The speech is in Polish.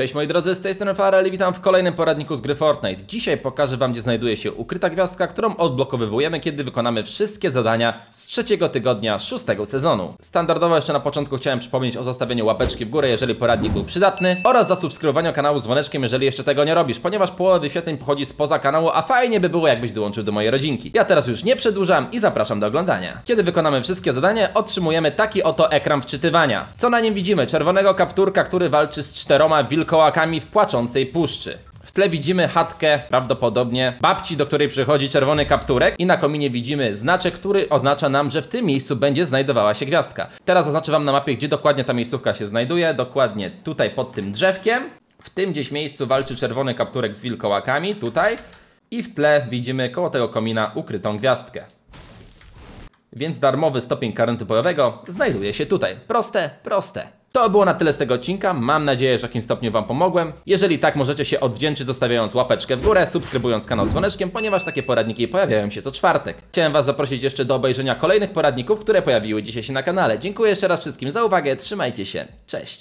Cześć moi drodzy, z tej strony Farel i witam w kolejnym poradniku z gry Fortnite. Dzisiaj pokażę wam, gdzie znajduje się ukryta gwiazdka, którą odblokowywujemy, kiedy wykonamy wszystkie zadania z trzeciego tygodnia szóstego sezonu. Standardowo jeszcze na początku chciałem przypomnieć o zostawieniu łapeczki w górę, jeżeli poradnik był przydatny, oraz zasubskrybowaniu kanału z dzwoneczkiem, jeżeli jeszcze tego nie robisz, ponieważ połowa wyświetleń pochodzi spoza kanału, a fajnie by było, jakbyś dołączył do mojej rodzinki. Ja teraz już nie przedłużam i zapraszam do oglądania. Kiedy wykonamy wszystkie zadania, otrzymujemy taki oto ekran wczytywania. Co na nim widzimy? Czerwonego kapturka, który walczy z czteroma wilkołakami w płaczącej puszczy. W tle widzimy chatkę, prawdopodobnie babci, do której przychodzi czerwony kapturek i na kominie widzimy znaczek, który oznacza nam, że w tym miejscu będzie znajdowała się gwiazdka. Teraz zaznaczę wam na mapie, gdzie dokładnie ta miejscówka się znajduje, dokładnie tutaj pod tym drzewkiem. W tym gdzieś miejscu walczy czerwony kapturek z wilkołakami, tutaj. I w tle widzimy koło tego komina ukrytą gwiazdkę. Więc darmowy stopień karentu bojowego znajduje się tutaj. Proste, proste. To było na tyle z tego odcinka. Mam nadzieję, że w jakimś stopniu Wam pomogłem. Jeżeli tak, możecie się odwdzięczyć zostawiając łapeczkę w górę, subskrybując kanał dzwoneczkiem, ponieważ takie poradniki pojawiają się co czwartek. Chciałem Was zaprosić jeszcze do obejrzenia kolejnych poradników, które pojawiły dzisiaj się na kanale. Dziękuję jeszcze raz wszystkim za uwagę, trzymajcie się, cześć!